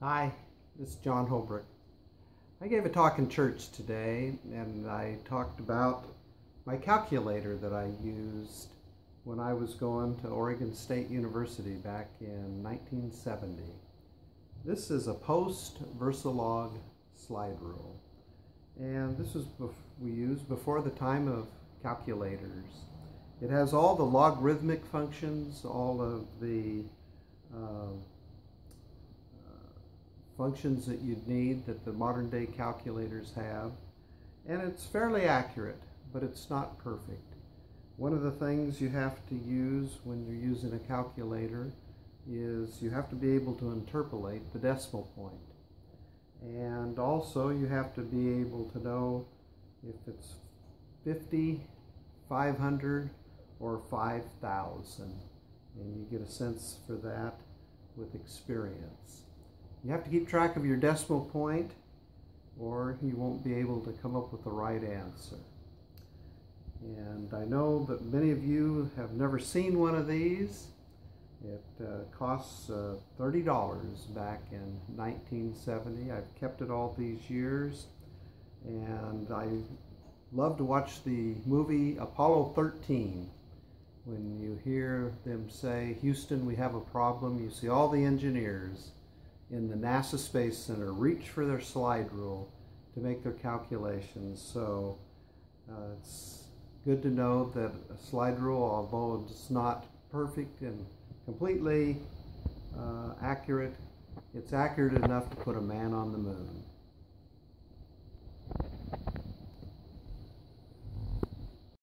Hi, this is John Holbrook. I gave a talk in church today and I talked about my calculator that I used when I was going to Oregon State University back in 1970. This is a post Versalog slide rule and this was we used before the time of calculators. It has all the logarithmic functions, all of the uh, functions that you'd need that the modern day calculators have. And it's fairly accurate, but it's not perfect. One of the things you have to use when you're using a calculator is you have to be able to interpolate the decimal point. And also you have to be able to know if it's 50, 500, or 5,000. And you get a sense for that with experience. You have to keep track of your decimal point or you won't be able to come up with the right answer. And I know that many of you have never seen one of these. It uh, costs uh, $30 back in 1970. I've kept it all these years. And I love to watch the movie Apollo 13. When you hear them say, Houston, we have a problem, you see all the engineers in the NASA Space Center reach for their slide rule to make their calculations. So uh, it's good to know that a slide rule, although it's not perfect and completely uh, accurate, it's accurate enough to put a man on the moon.